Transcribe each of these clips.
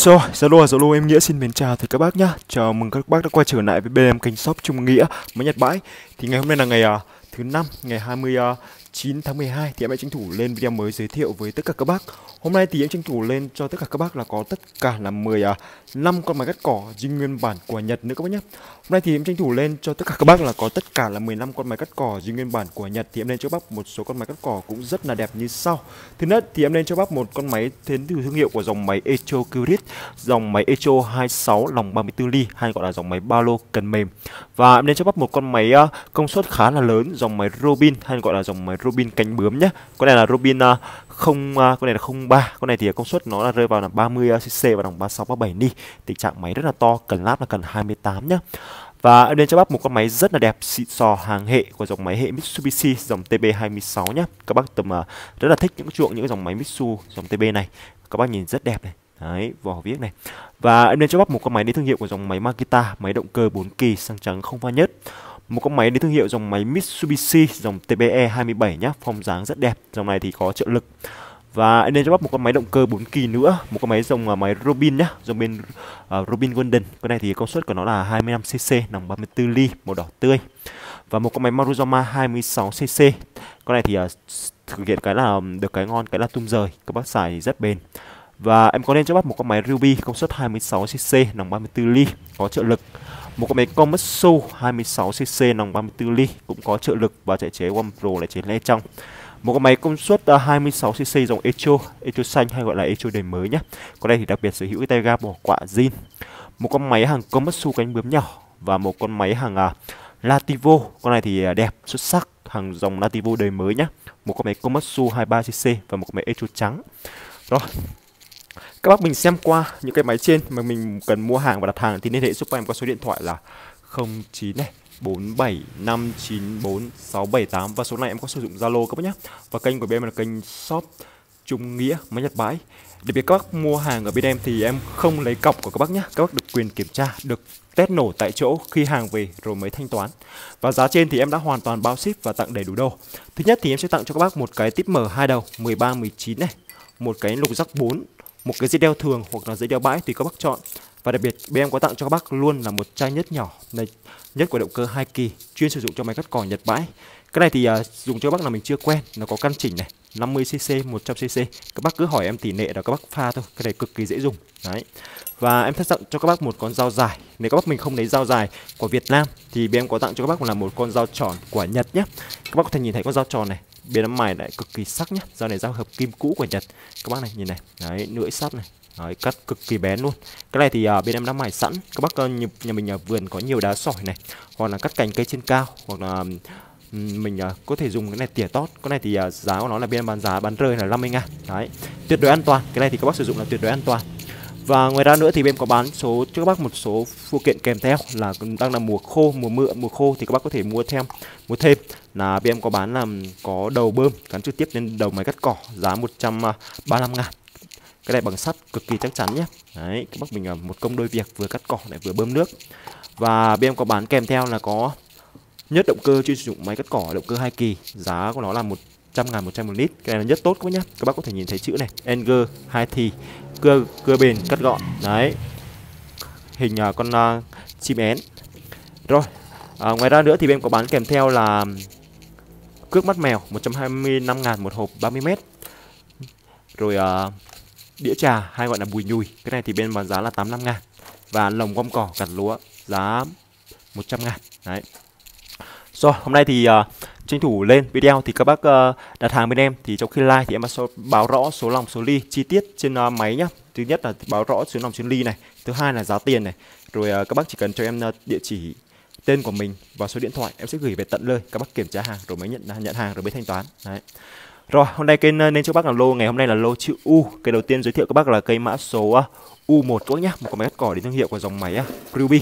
So, Zalo Zalo em Nghĩa xin mến chào thầy các bác nhá. Chào mừng các bác đã quay trở lại với bên em kênh shop Trung Nghĩa mới Nhật Bãi. Thì ngày hôm nay là ngày uh, thứ năm, ngày 29 ờ, tháng 12 thì em hãy tranh thủ lên video mới giới thiệu với tất cả các bác. Hôm nay thì em tranh thủ lên cho tất cả các bác là có tất cả là 15 ờ, con máy cắt cỏ dinh nguyên bản của Nhật nữa các bác nhé. Hôm nay thì em tranh thủ lên cho tất cả các bác là có tất cả là 15 con máy cắt cỏ dinh nguyên bản của Nhật thì em lên cho bác một số con máy cắt cỏ cũng rất là đẹp như sau. Thứ nhất thì em lên cho bác một con máy đến từ thương hiệu của dòng máy Echo Curit, dòng máy Echo 26 lòng 34 ly hay gọi là dòng máy ba lô cần mềm. Và em lên cho bác một con máy ờ, công suất khá là lớn, dòng máy Robin hay gọi là dòng máy Robin cánh bướm nhé. Con này là Robin uh, không uh, con này là 03 con này thì công suất nó là rơi vào là 30 cc và đồng 36 37 ni. Tình trạng máy rất là to cần lắp là cần 28 nhá và em lên cho bác một con máy rất là đẹp xịn sò hàng hệ của dòng máy hệ Mitsubishi dòng TB26 nhá các bác tầm uh, rất là thích những chuộng những dòng máy Mitsu dòng TB này. Các bác nhìn rất đẹp này. Đấy, vỏ viết này. Và em nên cho bác một con máy đến thương hiệu của dòng máy Makita Máy động cơ 4 kỳ sang trắng không pha nhất một con máy đến thương hiệu dòng máy Mitsubishi dòng TBE 27 nhá, phong dáng rất đẹp. Dòng này thì có trợ lực. Và anh nên cho bác một con máy động cơ 4 kỳ nữa, một con máy dòng uh, máy Robin nhá, dòng bên uh, Robin Golden. Con này thì công suất của nó là 25cc, nòng 34 ly, màu đỏ tươi. Và một con máy Maruzama 26cc. Con này thì uh, thực hiện cái là được cái ngon, cái là tung rời, các bác xài rất bền. Và em có nên cho bắt một con máy Ruby công suất 26cc, nòng 34 ly, có trợ lực? Một con máy Komatsu 26cc nòng 34 ly cũng có trợ lực và chạy chế One Pro là chế le trong. Một con máy công suất à, 26cc dòng Echo Echo xanh hay gọi là Echo đời mới nhé con này thì đặc biệt sở hữu cái tay ga bỏ quạ zin. Một con máy hàng Komatsu cánh bướm nhỏ và một con máy hàng uh, Lativo. Con này thì à, đẹp xuất sắc hàng dòng Lativo đời mới nhé một con máy Komatsu 23cc và một con máy Echo trắng. Rồi các bác mình xem qua những cái máy trên mà mình cần mua hàng và đặt hàng thì liên hệ giúp em qua số điện thoại là 09 này 47594678 và số này em có sử dụng Zalo các bác nhé. Và kênh của bên em là kênh shop Trung Nghĩa máy Nhật Bãi. Để biết các bác mua hàng ở bên em thì em không lấy cọc của các bác nhé. Các bác được quyền kiểm tra, được test nổ tại chỗ khi hàng về rồi mới thanh toán. Và giá trên thì em đã hoàn toàn bao ship và tặng đầy đủ đồ. Thứ nhất thì em sẽ tặng cho các bác một cái tip mở hai đầu 13 19 này, một cái lục rắc 4 một cái dây đeo thường hoặc là dây đeo bãi tùy các bác chọn. Và đặc biệt bên em có tặng cho các bác luôn là một chai nhất nhỏ này nhất của động cơ hai kỳ chuyên sử dụng cho máy cắt cỏ nhật bãi. Cái này thì uh, dùng cho các bác là mình chưa quen nó có căn chỉnh này 50 cc 100 cc các bác cứ hỏi em tỷ lệ là các bác pha thôi cái này cực kỳ dễ dùng đấy. Và em sẽ tặng cho các bác một con dao dài. Nếu các bác mình không lấy dao dài của Việt Nam thì bên em có tặng cho các bác là một con dao tròn của Nhật nhé các bác có thể nhìn thấy con dao tròn này bên ấm mày lại cực kỳ sắc nhá. Dao này dao hợp kim cũ của nhật. Các bác này nhìn này đấy lưỡi sắt này đấy, cắt cực kỳ bén luôn. Cái này thì à, uh, bên em đã mài sẵn. Các bác uh, nhà mình nhà vườn có nhiều đá sỏi này hoặc là cắt cành cây trên cao hoặc là mình uh, có thể dùng cái này tỉa tót. Cái này thì uh, giá của nó là bên em bán giá bán rơi là 50 ngàn. Đấy tuyệt đối an toàn. Cái này thì các bác sử dụng là tuyệt đối an toàn và ngoài ra nữa thì bên có bán số cho các bác một số phụ kiện kèm theo là đang là mùa khô, mùa mưa, mùa khô thì các bác có thể mua thêm, mua thêm. Là bên em có bán là có đầu bơm gắn trực tiếp lên đầu máy cắt cỏ giá 135 à, ngàn. Cái này bằng sắt cực kỳ chắc chắn nhé. Đấy các bác mình là một công đôi việc vừa cắt cỏ lại vừa bơm nước. Và bên em có bán kèm theo là có nhất động cơ chuyên sử dụng máy cắt cỏ động cơ hai kỳ giá của nó là một trăm ngàn một trăm một lít. Cái này là nhất tốt các bác nhé các bác có thể nhìn thấy chữ này Enger hai thì cưa cưa bền cắt gọn. Đấy. Hình uh, con uh, chim én. Rồi à, ngoài ra nữa thì bên có bán kèm theo là cước mắt mèo 125 ngàn một hộp 30 mét. Rồi uh, đĩa trà hay gọi là bùi nhùi. Cái này thì bên bán giá là 85 ngàn. Và lồng gom cỏ gặt lúa giá 100 ngàn. Đấy rồi hôm nay thì uh, tranh thủ lên video thì các bác uh, đặt hàng bên em. Thì trong khi like thì em báo rõ số lòng số ly chi tiết trên uh, máy nhá. Thứ nhất là báo rõ số lòng số ly này. Thứ hai là giá tiền này. Rồi uh, các bác chỉ cần cho em uh, địa chỉ tên của mình và số điện thoại em sẽ gửi về tận nơi. Các bác kiểm tra hàng rồi mới nhận à, nhận hàng rồi mới thanh toán. Đấy. Rồi hôm nay kênh nên cho bác là lô. Ngày hôm nay là lô chữ U. Cái đầu tiên giới thiệu các bác là cây mã số uh, U1 các bác nhá. Một con máy cắt cỏ đến thương hiệu của dòng máy uh, Ruby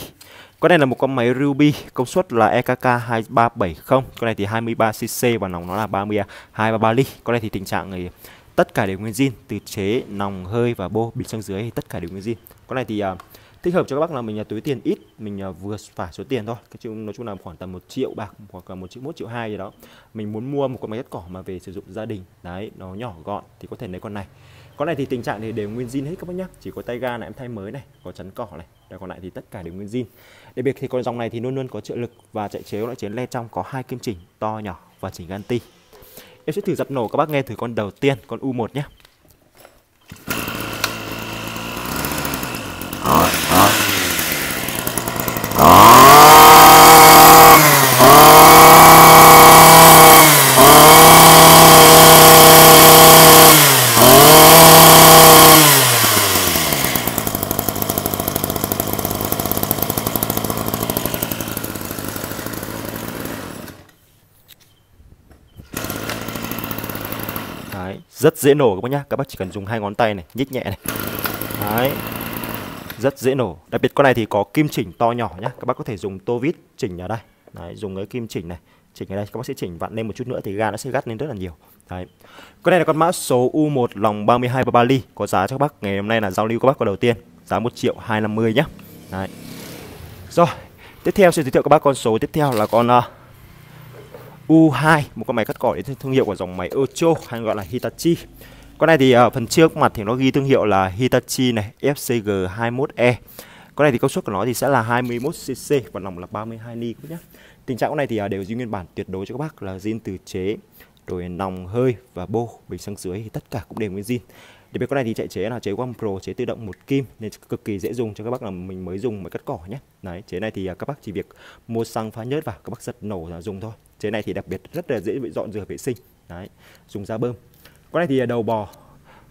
con này là một con máy Ruby, công suất là EKK 2370. Con này thì 23cc và nòng nó là 30 233 ly. Con này thì tình trạng này tất cả đều nguyên zin, từ chế, nòng, hơi và bô, bình sang dưới thì tất cả đều nguyên zin. Con này thì uh, thích hợp cho các bác là mình là túi tiền ít mình uh, vừa phải số tiền thôi cái chung nói chung là khoảng tầm một triệu bạc hoặc là một triệu một triệu hai gì đó mình muốn mua một con máy cắt cỏ mà về sử dụng gia đình đấy nó nhỏ gọn thì có thể lấy con này con này thì tình trạng thì đều nguyên zin hết các bác nhá chỉ có tay ga này em thay mới này có chắn cỏ này và còn lại thì tất cả đều nguyên zin đặc biệt thì con dòng này thì luôn luôn có trợ lực và chạy chế loại chế le trong có hai kim chỉnh to nhỏ và chỉnh ganti. Em sẽ thử dập nổ các bác nghe thử con đầu tiên, con U1 nhé. Đấy, rất dễ nổ các bác nhá. Các bác chỉ cần dùng hai ngón tay này, nhích nhẹ này. Đấy. Rất dễ nổ. Đặc biệt con này thì có kim chỉnh to nhỏ nhá. Các bác có thể dùng tô vít chỉnh ở đây. Đấy, dùng cái kim chỉnh này, chỉnh ở đây. Các bác sẽ chỉnh vặn lên một chút nữa thì ga nó sẽ gắt lên rất là nhiều. Đấy. Con này là con mã số U1 lòng 32 và 3 ly. Có giá cho các bác ngày hôm nay là giao lưu các bác con đầu tiên. Giá 1 triệu 250 nhá. Đấy. Rồi, tiếp theo sẽ giới thiệu các bác con số tiếp theo là con uh, U2 một con máy cắt cỏ đến thương hiệu của dòng máy Ocho hay gọi là Hitachi con này thì ở phần trước mặt thì nó ghi thương hiệu là Hitachi này FCG21E con này thì công suất của nó thì sẽ là 21cc và nòng là 32 ni nhé tình trạng con này thì ờ, đều giữ nguyên bản tuyệt đối cho các bác là zin từ chế rồi nòng hơi và bô bình xăng dưới thì tất cả cũng đều nguyên zin Đặc biệt con này thì chạy chế là chế One Pro chế tự động một kim nên cực kỳ dễ dùng cho các bác là mình mới dùng mới cắt cỏ nhé. Đấy, chế này thì ờ, các bác chỉ việc mua xăng pha nhớt vào, các bác giật nổ là dùng thôi. Chế này thì đặc biệt rất là dễ bị dọn rửa vệ sinh. Đấy, dùng da bơm. Con này thì đầu bò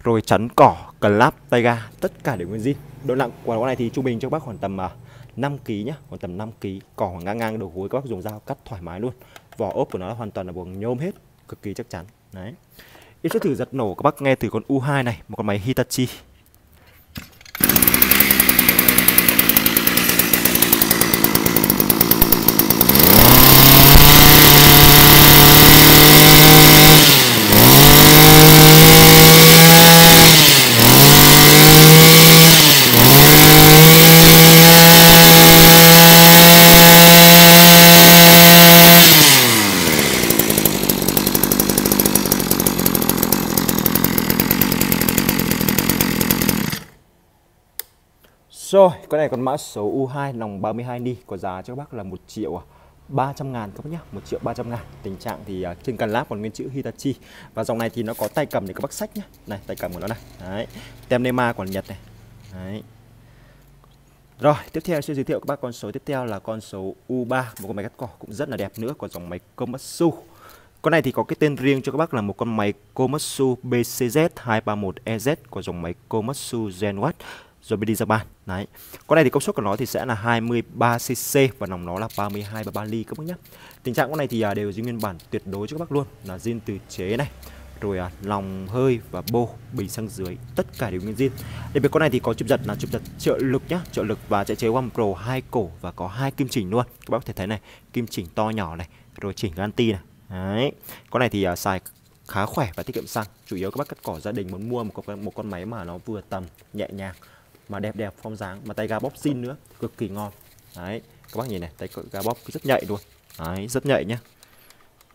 rồi chắn cỏ, cần láp, tay ga, tất cả đều nguyên zin. Độ nặng của con này thì trung bình cho các bác khoảng tầm à, 5 kg nhá, khoảng tầm 5 kg, cỏ ngang ngang đầu gối các bác dùng dao cắt thoải mái luôn. Vỏ ốp của nó là hoàn toàn là bằng nhôm hết, cực kỳ chắc chắn. Đấy. Em sẽ thử giật nổ các bác nghe từ con U2 này, một con máy Hitachi. Rồi, con này còn mã số U2 lòng 32 ni có giá cho các bác là 1 triệu à? 300 ngàn các bác nhá 1 triệu 300 ngàn. Tình trạng thì uh, trên cần láp còn nguyên chữ Hitachi. Và dòng này thì nó có tay cầm để các bác sách nhé Này tay cầm của nó này. Đấy. Tem Nema còn Nhật này. Đấy. Rồi tiếp theo sẽ giới thiệu các bác con số tiếp theo là con số U3 Một con máy cắt cỏ cũng rất là đẹp nữa Của dòng máy Komatsu. Con này thì có cái tên riêng cho các bác là một con máy Komatsu BCZ231EZ của dòng máy Komatsu Genwatt rồi mới đi ra ban. Đấy. Con này thì công suất của nó thì sẽ là 23 cc và nòng nó là 32 và 3 ly các bác nhé. Tình trạng con này thì à, đều giữ nguyên bản tuyệt đối cho các bác luôn. Là zin từ chế này rồi à, lòng hơi và bô bình xăng dưới tất cả đều nguyên zin. Đặc biệt con này thì có chụp giật là chụp giật trợ lực nhá trợ lực và chạy chế One Pro hai cổ và có hai kim chỉnh luôn. Các bác có thể thấy này kim chỉnh to nhỏ này rồi chỉnh anti này. Đấy. Con này thì à, xài khá khỏe và tiết kiệm xăng chủ yếu các bác cắt cỏ gia đình muốn mua một con một con máy mà nó vừa tầm nhẹ nhàng mà đẹp đẹp, phong dáng, mà tay ga bóp zin nữa, cực kỳ ngon. Đấy, các bác nhìn này, tay ga bóp rất nhạy luôn. Đấy, rất nhạy nhá.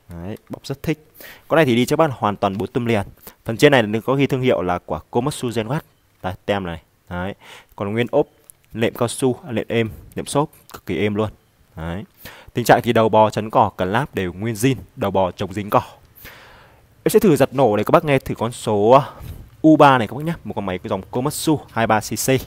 Đấy, bóp rất thích. Con này thì đi cho bác hoàn toàn bốn tâm liền. Phần trên này có ghi thương hiệu là quả Komatsu Genwatt đấy tem này. Đấy, còn nguyên ốp, lệm cao su à, lệm êm, lệm xốp, cực kỳ êm luôn. Đấy, tình trạng thì đầu bò chấn cỏ cần láp đều nguyên zin, đầu bò chống dính cỏ. Em sẽ thử giật nổ để các bác nghe thử con số U3 này các bác nhé. Một con máy dòng Komatsu 23cc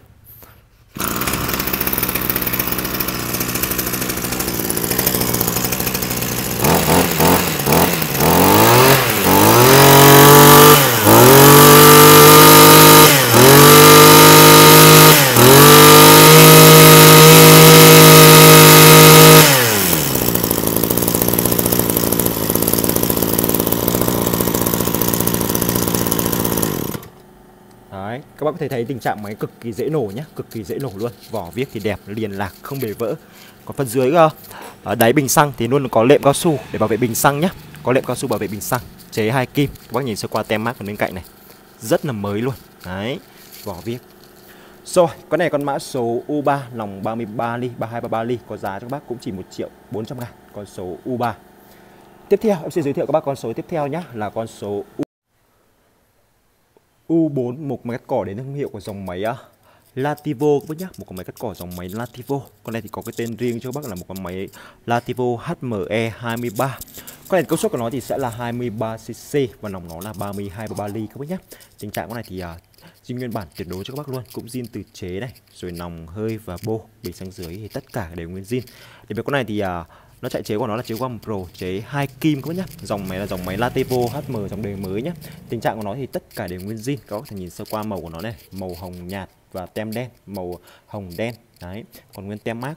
Đấy, các bác có thể thấy tình trạng máy cực kỳ dễ nổ nhé, cực kỳ dễ nổ luôn. Vỏ viết thì đẹp, liền lạc, không bể vỡ. Còn phần dưới uh, đáy bình xăng thì luôn có lệm cao su để bảo vệ bình xăng nhé. Có lệm cao su bảo vệ bình xăng, chế hai kim. Các bác nhìn sơ qua tem mát ở bên cạnh này. Rất là mới luôn. Đấy, vỏ viết. Rồi, con này con mã số U3 lòng 33 ly, 3233 ly có giá cho các bác cũng chỉ 1 triệu 400 ngàn con số U3. Tiếp theo em sẽ giới thiệu các bác con số tiếp theo nhé là con số U U4 một máy cắt cỏ đến thương hiệu của dòng máy uh, Lativo các bác nhé, một con máy cắt cỏ dòng máy Lativo. Con này thì có cái tên riêng cho các bác là một con máy Lativo HME 23. Con này công suất của nó thì sẽ là 23cc và nòng nó là 32 3 ly các bác nhé. Tình trạng con này thì à, uh, zin nguyên bản tuyệt đối cho các bác luôn cũng zin từ chế này rồi nòng hơi và bô bình sang dưới thì tất cả đều nguyên zin Để biệt con này thì uh, nó chạy chế của nó là chế One Pro chế hai kim các bác nhá. Dòng máy là dòng máy Latevo HM dòng đời mới nhá. Tình trạng của nó thì tất cả đều nguyên zin. Các bác có thể nhìn sơ qua màu của nó này. Màu hồng nhạt và tem đen màu hồng đen. Đấy còn nguyên tem mát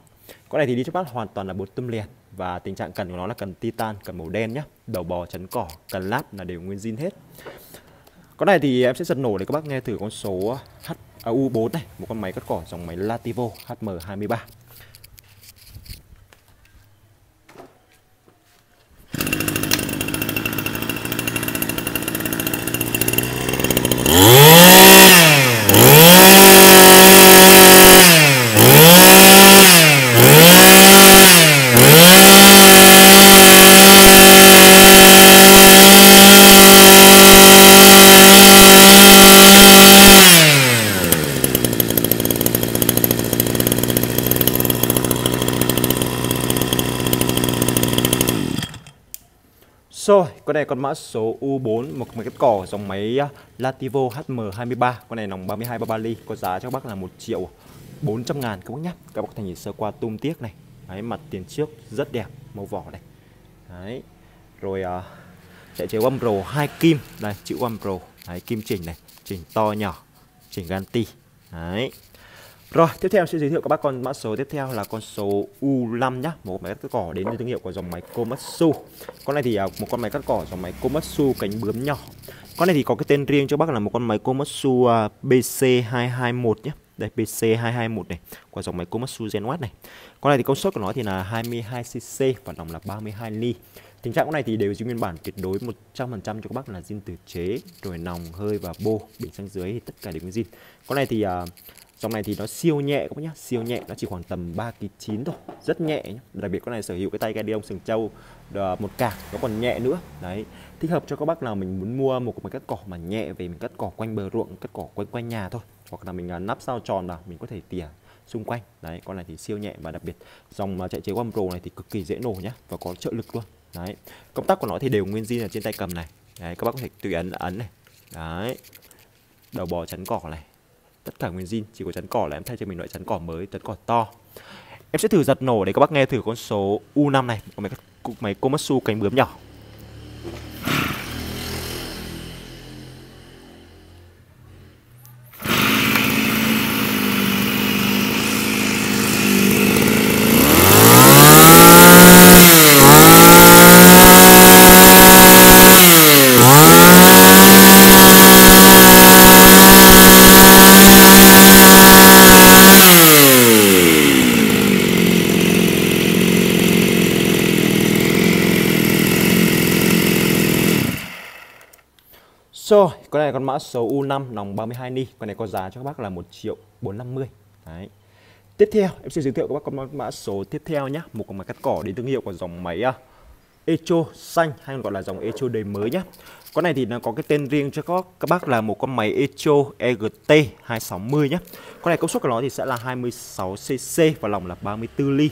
con này thì đi cho bác hoàn toàn là bột tâm liền và tình trạng cần của nó là cần titan cần màu đen nhá. Đầu bò chấn cỏ cần lát là đều nguyên zin hết. Con này thì em sẽ giật nổ để các bác nghe thử con số H, à, U4 này. Một con máy cắt cỏ dòng máy Lativo HM23 Rồi, con này con mã số U4 một máy cắt cỏ dòng máy à, Lativo HM23 Con này nòng 32 33 ly có giá cho các bác là 1 triệu 400 ngàn các bác nhá. Các bác thành nhìn sơ qua tung tiếc này. Đấy, mặt tiền trước rất đẹp, màu vỏ này. Đấy, rồi à, chạy chế âm pro 2 kim. Đây, chữ âm pro, Đấy, kim chỉnh này Chỉnh to nhỏ, chỉnh ganti. Đấy rồi, tiếp theo sẽ giới thiệu các bác con mã số tiếp theo là con số U5 nhá, một máy cắt cỏ đến từ thương hiệu của dòng máy Komatsu. Con này thì à, một con máy cắt cỏ dòng máy Komatsu cánh bướm nhỏ. Con này thì có cái tên riêng cho bác là một con máy Komatsu à, BC221 nhé. Đây BC221 này, của dòng máy Komatsu Genwatt này. Con này thì công suất của nó thì là 22cc và nòng là 32 ly. Tình trạng con này thì đều giữ nguyên bản tuyệt đối 100% cho các bác là zin từ chế, rồi nòng, hơi và bô, bình xăng dưới thì tất cả đều nguyên zin. Con này thì uh, Dòng này thì nó siêu nhẹ các bác nhá, siêu nhẹ, nó chỉ khoảng tầm 3 kg 9 thôi, rất nhẹ nhá. Đặc biệt con này sở hữu cái tay ga ông sừng trâu ờ, một cạc nó còn nhẹ nữa. Đấy, thích hợp cho các bác nào mình muốn mua một cái cắt cỏ mà nhẹ về mình cắt cỏ quanh bờ ruộng, cắt cỏ quanh quanh nhà thôi. Hoặc là mình ờ, nắp sao tròn vào mình có thể tỉa xung quanh. Đấy, con này thì siêu nhẹ và đặc biệt dòng mà chạy chế One Pro này thì cực kỳ dễ nổ nhá và có trợ lực luôn. Đấy. Công tắc của nó thì đều nguyên zin ở trên tay cầm này. Đấy, các bác có thể tùy ấn ấn này. Đấy. Đầu bò chắn cỏ này tất cả nguyên zin, chỉ có chắn cỏ là em thay cho mình loại chắn cỏ mới, chắn cỏ to. Em sẽ thử giật nổ để các bác nghe thử con số U5 này. Của máy máy Komatsu cánh bướm nhỏ Rồi, con này con mã số U5 nòng 32 ni, con này có giá cho các bác là 1 triệu 450. Đấy. Tiếp theo, em sẽ giới thiệu các bác con mã số tiếp theo nhé, một con máy cắt cỏ đến thương hiệu của dòng máy uh, Echo xanh hay còn gọi là dòng Echo đời mới nhé. Con này thì nó có cái tên riêng cho các các bác là một con máy Echo EGT 260 nhé. Con này công suất của nó thì sẽ là 26cc và lòng là 34 ly.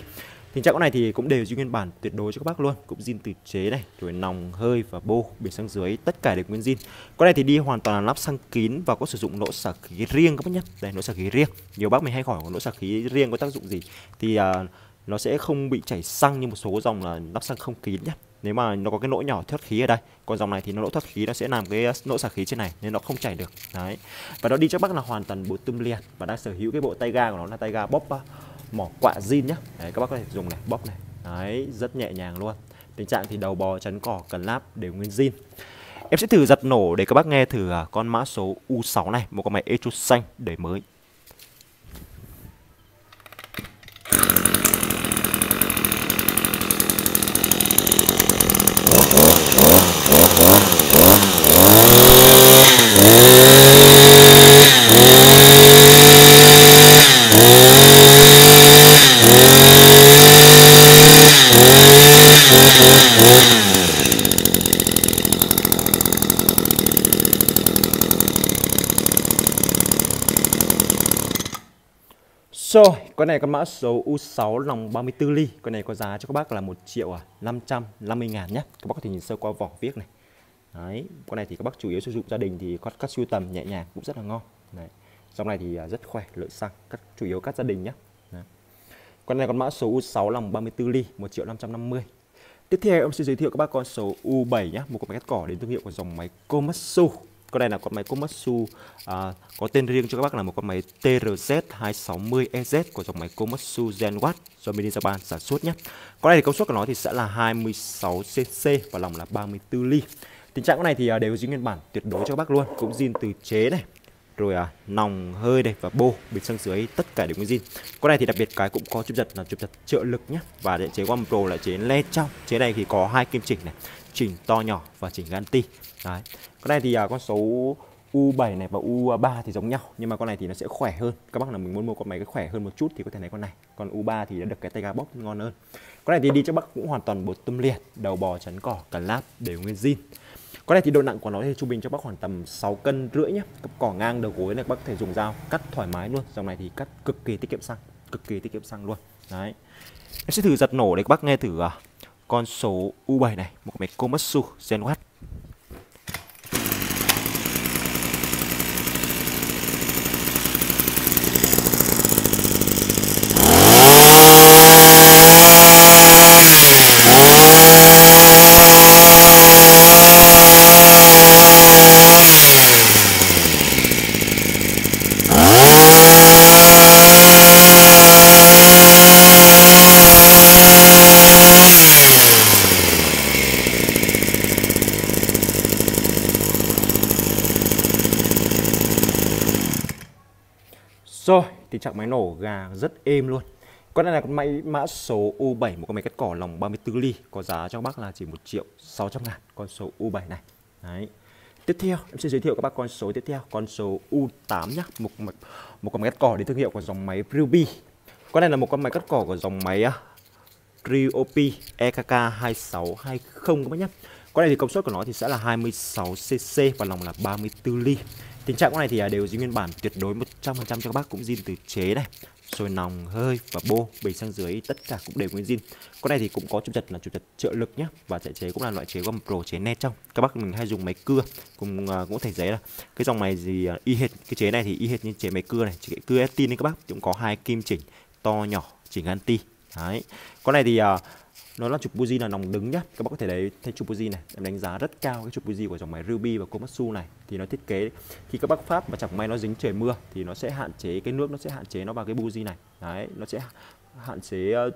Tình trạng con này thì cũng đều giữ nguyên bản tuyệt đối cho các bác luôn. Cũng zin từ chế này, rồi nòng, hơi và bô, biển xăng dưới Tất cả đều nguyên zin. Con này thì đi hoàn toàn là lắp xăng kín và có sử dụng nỗ xả khí riêng các bác nhé. Đây, nỗ xả khí riêng. Nhiều bác mình hay hỏi nỗ xả khí riêng có tác dụng gì. Thì à, nó sẽ không bị chảy xăng như một số dòng là lắp xăng không kín nhé. Nếu mà nó có cái lỗ nhỏ thoát khí ở đây còn dòng này thì nó lỗ thoát khí nó sẽ làm cái à, lỗ xả khí trên này nên nó không chảy được. Đấy. Và nó đi cho bác là hoàn toàn bộ tum liền và đang sở hữu cái bộ tay ga của nó là tay ga bóp à, mỏ quạ zin nhá. Đấy, các bác có thể dùng này, bóp này. Đấy, rất nhẹ nhàng luôn. Tình trạng thì đầu bò, chắn cỏ, cần láp đều nguyên zin. Em sẽ thử giật nổ để các bác nghe thử à, con mã số U6 này, một con máy Echo xanh đời mới. Rồi, con này con mã số U6 lòng 34 ly. Con này có giá cho các bác là 1 triệu à 550 ngàn nhé Các bác có thể nhìn sơ qua vỏ viết này. Đấy, con này thì các bác chủ yếu sử dụng gia đình thì cắt cắt siêu tầm nhẹ nhàng cũng rất là ngon. Đấy. Dòng này thì à, rất khỏe, lợi xăng, cắt chủ yếu cắt gia đình nhé Đấy. Con này con mã số U6 lòng 34 ly 1 triệu 550 Tiếp theo em sẽ giới thiệu các bác con số U7 nhé Một con máy cắt cỏ đến thương hiệu của dòng máy Komatsu con này là con máy Komatsu à, có tên riêng cho các bác là một con máy TRZ260EZ của dòng máy Komatsu Genwatt do mini Japan sản xuất nhé. Con này thì công suất của nó thì sẽ là 26cc và lòng là 34 ly. Tình trạng con này thì à, đều giữ nguyên bản tuyệt đối cho các bác luôn, cũng zin từ chế này, rồi à, nòng hơi đây và bô bình xăng dưới tất cả đều nguyên zin con này thì đặc biệt cái cũng có chụp giật là chụp giật trợ lực nhé và chế One Pro là chế le trong. Chế này thì có hai kim chỉnh này chỉnh to nhỏ và chỉnh ganti đấy. Con này thì à, con số U7 này và U3 thì giống nhau nhưng mà con này thì nó sẽ khỏe hơn. Các bác nào mình muốn mua con máy cái khỏe hơn một chút thì có thể lấy con này. Còn U3 thì đã được cái tay ga bóp ngon hơn. Con này thì đi cho bác cũng hoàn toàn bột tâm liệt đầu bò chắn cỏ cả lát đều nguyên zin con này thì độ nặng của nó thì trung bình cho bác khoảng tầm 6 cân rưỡi nhé. Cỏ ngang đầu gối này, bác có thể dùng dao cắt thoải mái luôn. Dòng này thì cắt cực kỳ tiết kiệm xăng, cực kỳ tiết kiệm xăng luôn. Đấy. Em sẽ thử giật nổ để các bác nghe thử à, con số U7 này, một cái máy Komatsu Zenwatt Rồi, tình trạng máy nổ gà rất êm luôn. Con này là con máy mã số U7, một con máy cắt cỏ lòng 34 ly, có giá cho bác là chỉ 1 triệu 600 ngàn con số U7 này. Đấy. Tiếp theo, em sẽ giới thiệu các bác con số tiếp theo, con số U8 nhá, một một, một con máy cắt cỏ đến thương hiệu của dòng máy Ruby. Con này là một con máy cắt cỏ của dòng máy uh, Ryobi EKK 2620 các bác nhé. Con này thì công suất của nó thì sẽ là 26cc và lòng là 34 ly. Tình trạng con này thì à, đều giữ nguyên bản tuyệt đối 100% cho các bác cũng zin từ chế này rồi nòng hơi và bô bình sang dưới tất cả cũng đều nguyên zin. Con này thì cũng có chụp giật là chụp giật trợ lực nhé và chạy chế cũng là loại chế gom pro chế net trong. Các bác mình hay dùng máy cưa cùng uh, cũng thể giấy là. Cái dòng này gì uh, à, y hệt cái chế này thì y hệt như chế máy cưa này chế cưa tin nên các bác cũng có hai kim chỉnh to nhỏ chỉnh anti. Đấy. Con này thì uh, nó là chụp buji là nòng đứng nhá. Các bác có thể lấy thấy chụp buji này. Em đánh giá rất cao cái chụp buji của dòng máy Ruby và Komatsu này. Thì nó thiết kế khi các bác pháp mà chẳng may nó dính trời mưa thì nó sẽ hạn chế cái nước nó sẽ hạn chế nó vào cái buji này. Đấy nó sẽ hạn chế ờ,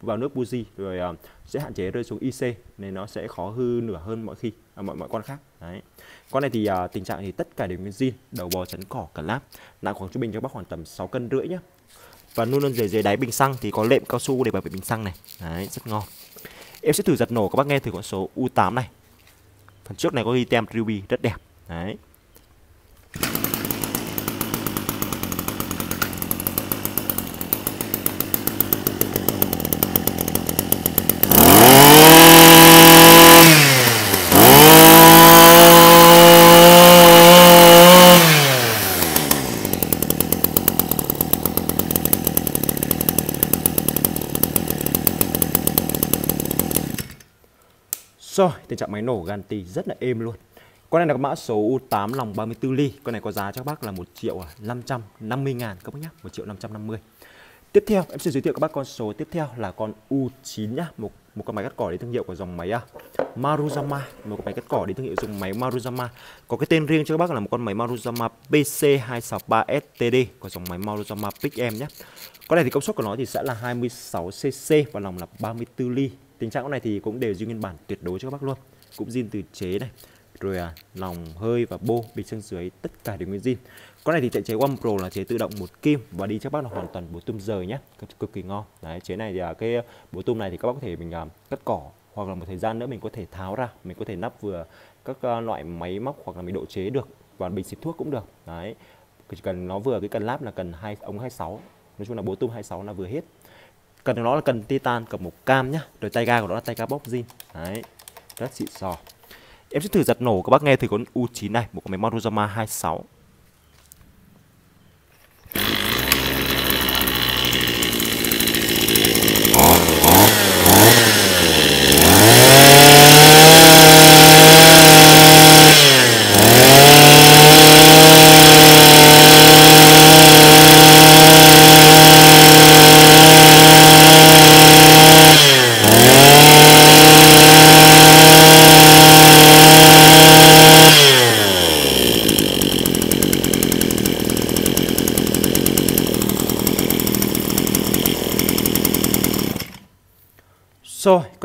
vào nước buji rồi uh, sẽ hạn chế rơi xuống IC nên nó sẽ khó hư nửa hơn mọi khi à, mọi mọi con khác. Đấy. Con này thì uh, tình trạng thì tất cả đều nguyên zin đầu bò chấn cỏ cả láp nặng khoảng trung bình cho bác khoảng tầm 6 cân rưỡi nhá và luôn luôn dưới dưới đáy bình xăng thì có lệm cao su để bảo vệ bình xăng này. Đấy, rất ngon. Em sẽ thử giật nổ, các bác nghe thử con số U8 này. Phần trước này có ghi tem Ruby, rất đẹp. Đấy Rồi, tình trạng máy nổ Ganti rất là êm luôn. Con này là mã số U8 lòng 34 ly. Con này có giá cho các bác là 1 triệu à, 550 ngàn các bác nhé. 1 triệu 550. Tiếp theo, em sẽ giới thiệu các bác con số tiếp theo là con U9 nhá. Một một con máy cắt cỏ đến thương hiệu của dòng máy uh, Maruzama, một con máy cắt cỏ đến thương hiệu dòng máy Maruzama. Có cái tên riêng cho các bác là một con máy Maruzama PC263STD của dòng máy Maruzama Pick M nhé. Con này thì công suất của nó thì sẽ là 26cc và lòng là 34 ly tình trạng này thì cũng đều giữ nguyên bản tuyệt đối cho các bác luôn. Cũng zin từ chế này rồi à, lòng hơi và bô bình xăng dưới tất cả đều nguyên zin. Con này thì chạy chế One Pro là chế tự động một kim và đi cho các bác là hoàn toàn bố tum rời nhé cực, cực kỳ ngon. Đấy chế này thì à, cái bố tum này thì các bác có thể mình à, cắt cỏ hoặc là một thời gian nữa mình có thể tháo ra mình có thể nắp vừa các à, loại máy móc hoặc là mình độ chế được và bình xịt thuốc cũng được. Đấy chỉ cần nó vừa cái cần láp là cần hai ống 26 nói chung là bố tum 26 là vừa hết cần nó là cần titan cầm một cam nhá. Rồi tay ga của nó là tay ga bóc zin. Đấy, rất xịn sò. Em sẽ thử giật nổ, các bác nghe thử con U9 này một con máy Maruzama 26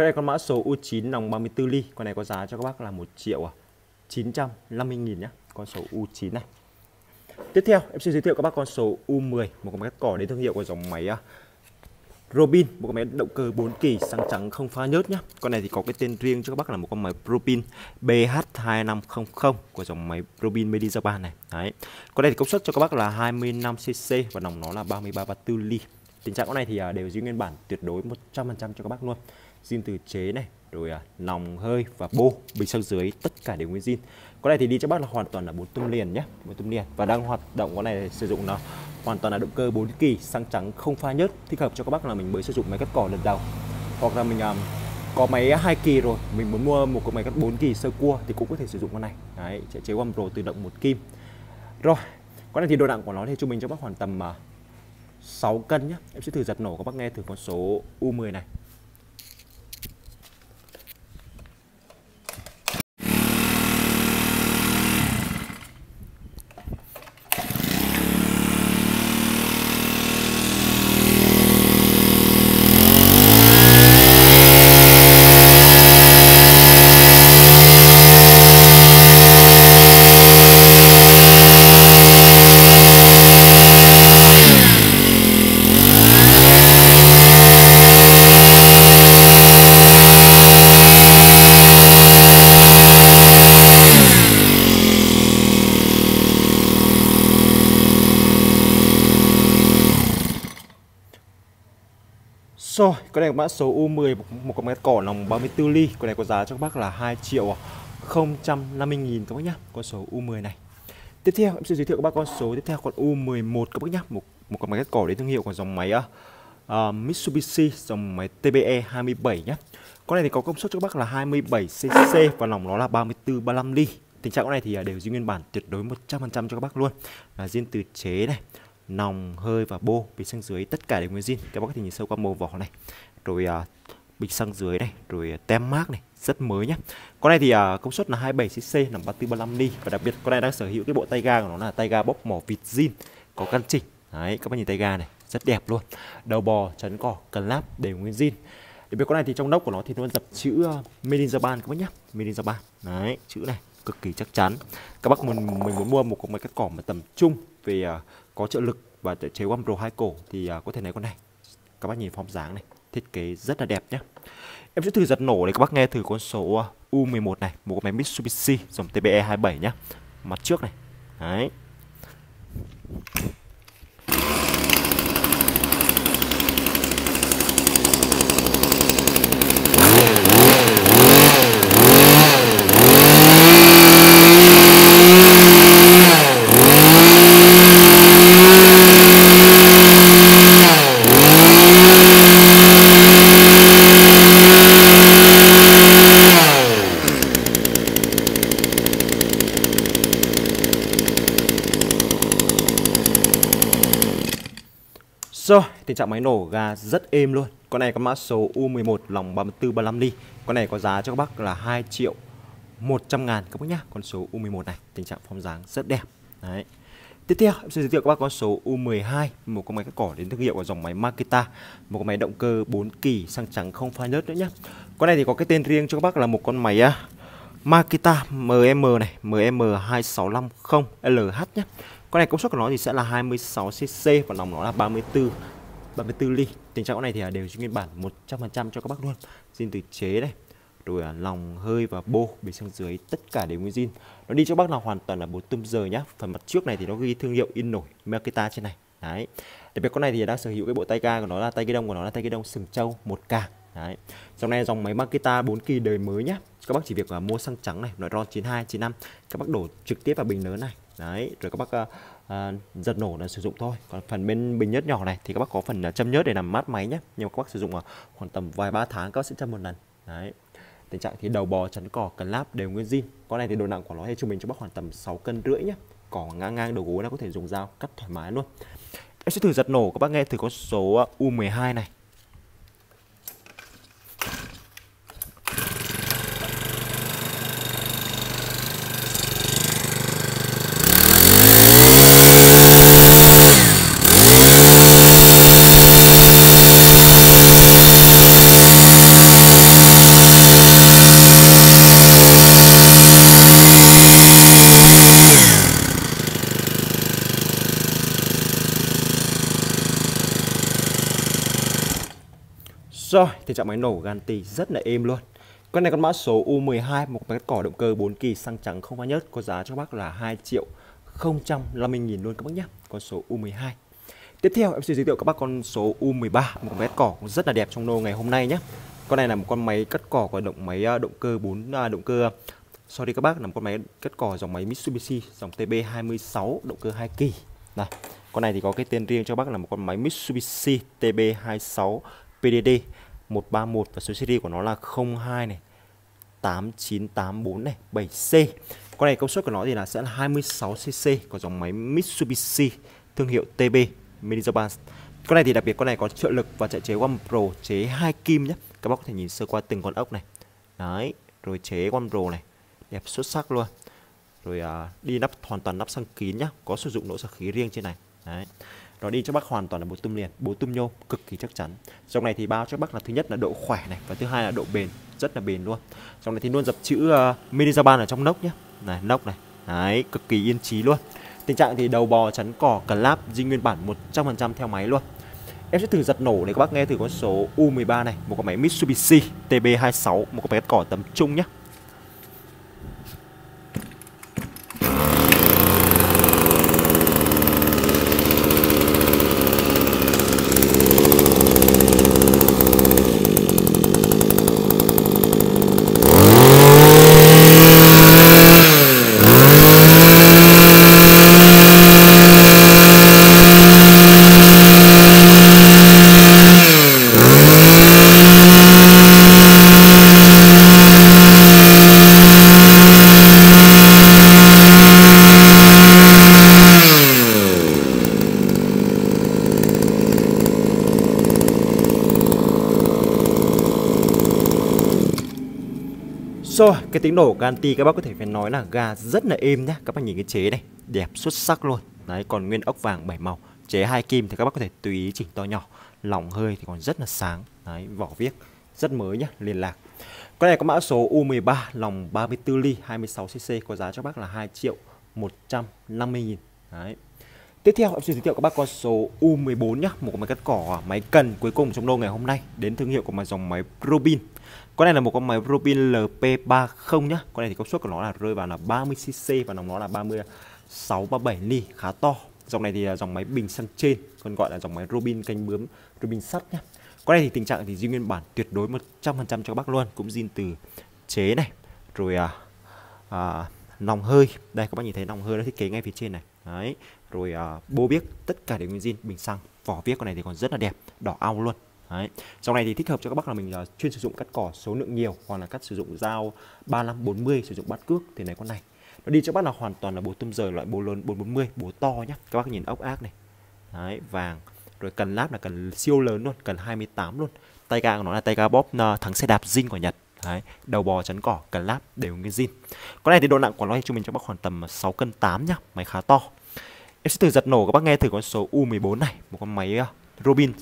Cái này con mã số U9 nòng 34 ly. Con này có giá cho các bác là 1 triệu à 950 nghìn nhá. Con số U9 này. Tiếp theo, em xin giới thiệu các bác con số U10 Một con máy cắt cỏ đến thương hiệu của dòng máy à, Robin. Một con máy động cơ 4 kỳ sáng trắng không pha nhớt nhá. Con này thì có cái tên riêng cho các bác là một con máy Robin BH2500 Của dòng máy Robin Made in Japan này. Đấy. Con này thì công suất cho các bác là 25cc Và nòng nó là 33 34 ly. Tình trạng con này thì à, đều giữ nguyên bản tuyệt đối 100% cho các bác luôn zin từ chế này rồi à, nòng hơi và bô bình xăng dưới tất cả đều nguyên zin. Con này thì đi cho bác là hoàn toàn là bốn tum liền nhé bốn tum liền. Và đang hoạt động con này sử dụng nó hoàn toàn là động cơ 4 kỳ xăng trắng không pha nhớt thích hợp cho các bác là mình mới sử dụng máy cắt cỏ lần đầu. Hoặc là mình um, có máy hai kỳ rồi mình muốn mua một cái máy cắt 4 kỳ sơ cua thì cũng có thể sử dụng con này. Đấy chạy chế one pro tự động một kim. Rồi con này thì độ nặng của nó thì trung bình cho bác hoàn tầm à, uh, 6 cân nhé em sẽ thử giật nổ các bác nghe thử con số U10 này Rồi, con này có mã số U10 một con máy cỏ lòng 34 ly. Con này có giá cho các bác là 2 triệu 050 nghìn các bác nhá. Con số U10 này. Tiếp theo em sẽ giới thiệu các bác con số tiếp theo con U11 các bác nhá. Một một con máy cỏ đến thương hiệu của dòng máy uh, Mitsubishi dòng máy TBE 27 nhá. Con này thì có công suất cho các bác là 27 cc và lòng nó là 34 35 ly. Tình trạng con này thì à, đều giữ nguyên bản tuyệt đối 100% cho các bác luôn. Là riêng từ chế này, nòng hơi và bô bình xăng dưới tất cả đều nguyên zin. Các bác có thể nhìn sâu qua màu vỏ này. Rồi à, bình xăng dưới này rồi à, tem mát này rất mới nhé con này thì à, công suất là 27 cc nằm 34 35 ly và đặc biệt con này đang sở hữu cái bộ tay ga của nó là tay ga bốc mỏ vịt zin có căn chỉnh. Đấy các bác nhìn tay ga này rất đẹp luôn. Đầu bò chấn cỏ cần láp đều nguyên zin. Đặc biệt con này thì trong nóc của nó thì nó dập chữ uh, Made in Japan các bác nhé Made in Japan. Đấy chữ này cực kỳ chắc chắn. Các bác mình mình muốn mua một con máy cắt cỏ mà tầm trung về uh, có trợ lực và chế One Pro hai cổ thì à, có thể lấy con này, các bác nhìn form dáng này, thiết kế rất là đẹp nhé em sẽ thử giật nổ để các bác nghe thử con số à, U11 này, một con máy Mitsubishi dòng TBE 27 nhá. Mặt trước này. Đấy Rồi, tình trạng máy nổ ga rất êm luôn. Con này có mã số U11 lòng 34 35 ly. Con này có giá cho các bác là 2 triệu 100 ngàn các bác nhá. Con số U11 này, tình trạng form dáng rất đẹp. Đấy. Tiếp theo, em sẽ giới thiệu các bác con số U12, một con máy cắt cỏ đến thương hiệu của dòng máy Makita, một con máy động cơ 4 kỳ sang trắng không pha nhớt nữa nhé. Con này thì có cái tên riêng cho các bác là một con máy à, Makita MM này, MM2650 LH nhé. Con này công suất của nó thì sẽ là 26cc và lòng nó là 34 34 ly. Tình trạng con này thì à, đều trên nguyên bản 100% cho các bác luôn. Zin từ chế này, rồi à, lòng hơi và bô bên xăng dưới tất cả đều nguyên zin. Nó đi cho bác là hoàn toàn là bốn tum giờ nhá. Phần mặt trước này thì nó ghi thương hiệu in nổi Makita trên này. đấy đặc biệt con này thì đang sở hữu cái bộ tay ga của nó là tay ghi đông của nó là tay ghi đông sừng trâu một càng đấy dòng này dòng máy Makita 4 kỳ đời mới nhá các bác chỉ việc uh, mua xăng trắng này loại ron 92 95 các bác đổ trực tiếp vào bình lớn này đấy rồi các bác uh, uh, giật nổ là sử dụng thôi. Còn phần bên bình nhớt nhỏ này thì các bác có phần uh, châm nhớt để làm mát máy nhé nhưng mà các bác sử dụng à, khoảng tầm vài ba tháng các bác sẽ châm một lần. Đấy. Tình trạng thì đầu bò chắn cỏ cần láp đều nguyên zin. Con này thì độ nặng của nó thì trung bình cho bác khoảng tầm 6 cân rưỡi nhé cỏ ngang ngang đầu gối là có thể dùng dao cắt thoải mái luôn. Em sẽ thử giật nổ. Các bác nghe thử con số U12 này. Rồi, thì trạng máy nổ Ganti rất là êm luôn. Con này con mã số U12, một cái cỏ động cơ 4 kỳ xăng trắng không pha nhớt có giá cho bác là 2 triệu 050 nghìn luôn các bác nhé. Con số U12. Tiếp theo em sẽ giới thiệu các bác con số U13, một cái cỏ cũng rất là đẹp trong nô ngày hôm nay nhé. Con này là một con máy cắt cỏ của động máy à, động cơ 4 à, động cơ sorry các bác là một con máy cắt cỏ dòng máy Mitsubishi dòng TB26 động cơ 2 kỳ. Này, con này thì có cái tên riêng cho bác là một con máy Mitsubishi TB26 PDD 131 và số series của nó là 02 này 8984 này 7C con này công suất của nó thì là sẽ là 26cc của dòng máy Mitsubishi thương hiệu TB Minizaban con này thì đặc biệt con này có trợ lực và chạy chế One Pro chế hai kim nhé các bác có thể nhìn sơ qua từng con ốc này. Đấy rồi chế One Pro này. Đẹp xuất sắc luôn. Rồi à, đi nắp hoàn toàn nắp xăng kín nhá. Có sử dụng nỗ sạc khí riêng trên này nó đi cho bác hoàn toàn là bố tum liền bố tum nhôm cực kỳ chắc chắn. Dòng này thì bao cho bác là thứ nhất là độ khỏe này và thứ hai là độ bền rất là bền luôn. Dòng này thì luôn dập chữ ờ, uh, mini Japan ở trong nóc nhé. Này nóc này. Đấy cực kỳ yên trí luôn. Tình trạng thì đầu bò chắn cỏ cần láp di nguyên bản 100% theo máy luôn. Em sẽ thử giật nổ để các bác nghe thử con số U13 này một con máy Mitsubishi TB26 một con máy cắt cỏ tầm trung nhé. Rồi, cái tiếng nổ của Ganti các bác có thể phải nói là ga rất là êm nhá. Các bác nhìn cái chế này, đẹp xuất sắc luôn. Đấy, còn nguyên ốc vàng bảy màu, chế hai kim thì các bác có thể tùy ý chỉnh to nhỏ. Lỏng hơi thì còn rất là sáng. Đấy, vỏ viết rất mới nhá, liên lạc. Con này có mã số U13 lòng 34 ly 26cc có giá cho bác là 2 triệu 150 nghìn. Đấy. Tiếp theo em xin giới thiệu các bác con số U14 nhá, một máy cắt cỏ máy cần cuối cùng trong lô ngày hôm nay đến thương hiệu của mà dòng máy Robin. Con này là một con máy Robin LP30 nhá. Con này thì công suất của nó là rơi vào là 30cc và nòng nó là 36 37 ly, khá to. Dòng này thì là dòng máy bình xăng trên, còn gọi là dòng máy Robin canh bướm, Robin sắt nhá. Con này thì tình trạng thì zin nguyên bản tuyệt đối 100% cho các bác luôn, cũng zin từ chế này, rồi à, à nòng hơi. Đây các bác nhìn thấy nòng hơi nó thiết kế ngay phía trên này. Đấy, rồi à, bô biếc tất cả đều nguyên zin, bình xăng. Vỏ viết con này thì còn rất là đẹp, đỏ ao luôn. Đấy. Dòng này thì thích hợp cho các bác là mình uh, chuyên sử dụng cắt cỏ số lượng nhiều hoặc là cắt sử dụng dao 35 40 sử dụng bát cước thì này con này. Nó đi cho bác là hoàn toàn là bố tôm rời loại bố lớn 440, bố to nhá. Các bác nhìn ốc ác này. Đấy, vàng. Rồi cần láp là cần siêu lớn luôn, cần 28 luôn. Tay ga của nó là tay ga bóp uh, thắng xe đạp zin của Nhật. Đấy, đầu bò chắn cỏ, cần láp đều nguyên zin. Con này thì độ nặng của nó thì cho mình cho bác khoảng tầm à, 6 cân 8 nhá, máy khá to. Em sẽ thử giật nổ các bác nghe thử con số U14 này, một con máy uh, Robin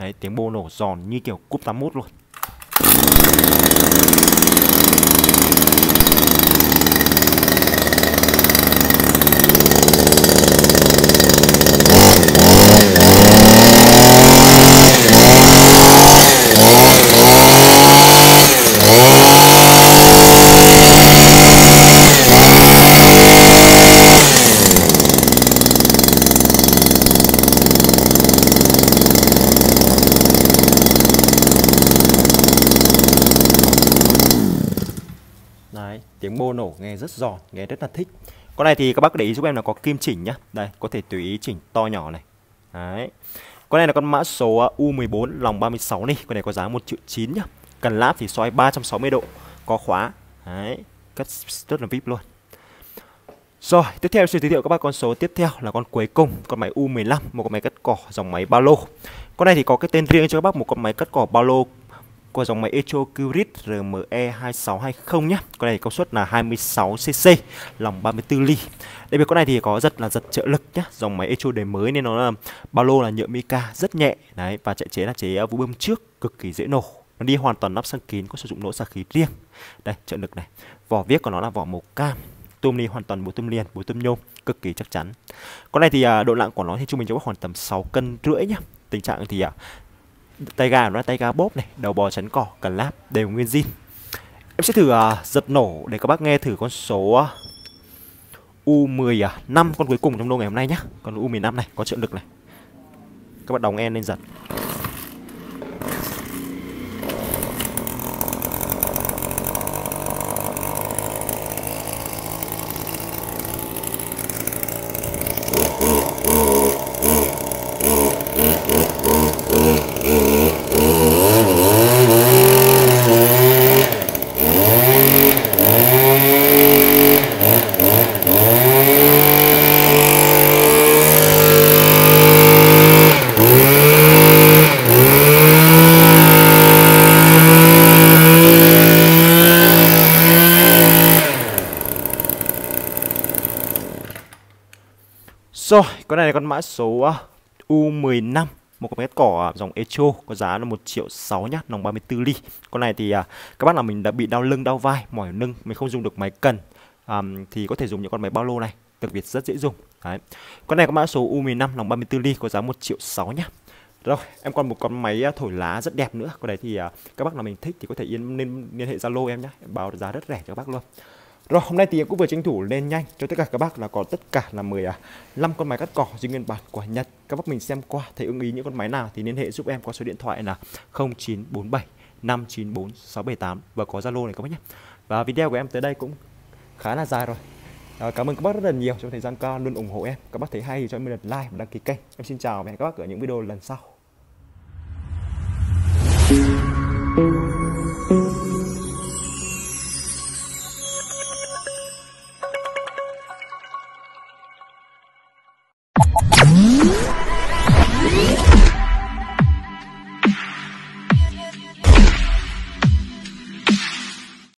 Đấy, tiếng bô nổ giòn như kiểu cúp 81 luôn. Tiếng bô nổ nghe rất giòn nghe rất là thích. Con này thì các bác để ý giúp em là có kim chỉnh nhá. Đây có thể tùy ý chỉnh to nhỏ này. Đấy. Con này là con mã số à, U14 lòng 36 này. Con này có giá 1 triệu 9 nhá. Cần láp thì xoay 360 độ có khóa. Đấy cất rất là vip luôn. Rồi, tiếp theo sẽ giới thiệu các bác con số tiếp theo là con cuối cùng, con máy U15, một con máy cắt cỏ dòng máy ba lô. Con này thì có cái tên riêng cho các bác một con máy cắt cỏ ba lô của dòng máy Echo Curit RME 2620 nhé. Con này công suất là 26cc, lòng 34 ly. Đây biệt con này thì có rất là giật trợ lực nhé. Dòng máy Echo đời mới nên nó là ba lô là nhựa mica rất nhẹ đấy và chạy chế là chế à, vũ bơm trước cực kỳ dễ nổ. Nó đi hoàn toàn nắp xăng kín có sử dụng lỗ xả khí riêng. Đây, trợ lực này. Vỏ viết của nó là vỏ màu cam tôm ly hoàn toàn bố tôm liền bố tôm nhôm cực kỳ chắc chắn con này thì à, độ nặng của nó thì trung bình cho khoảng tầm 6 cân rưỡi nhá tình trạng thì à, tay ga nó là tay ga bốp này đầu bò chắn cỏ cần láp đều nguyên zin. Em sẽ thử uh, giật nổ để các bác nghe thử con số U10 à, 5 con cuối cùng trong lô ngày hôm nay nhá. Con U15 này có trợ lực này. Các bạn đóng en lên giật Rồi, con này là con mã số à, U15 một con mét cỏ à, dòng Echo có giá là 1 triệu 6 nhá, nòng 34 ly. Con này thì uh, các bác là mình đã bị đau lưng, đau vai, mỏi lưng, mình không dùng được máy cần um, thì có thể dùng những con máy bao lô này, đặc biệt rất dễ dùng. Đấy. Con này có mã số U15 nòng 34 ly có giá 1 triệu 6 nhá. Rồi, em còn một con máy thổi lá rất đẹp nữa. Con này thì uh, các bác là mình thích thì có thể yên nên liên hệ Zalo em nhá, Em báo giá rất rẻ cho các bác luôn. Rồi hôm nay thì em cũng vừa tranh thủ lên nhanh cho tất cả các bác là có tất cả là 15 à, con máy cắt cỏ dưới nguyên bản của Nhật. Các bác mình xem qua thấy ưng ý những con máy nào thì liên hệ giúp em qua số điện thoại là 0947 594 678 và có Zalo này các bác nhé. Và video của em tới đây cũng khá là dài rồi. À, cảm ơn các bác rất là nhiều trong thời gian qua luôn ủng hộ em. Các bác thấy hay thì cho em một lượt like và đăng ký kênh. Em xin chào và hẹn các bác ở những video lần sau.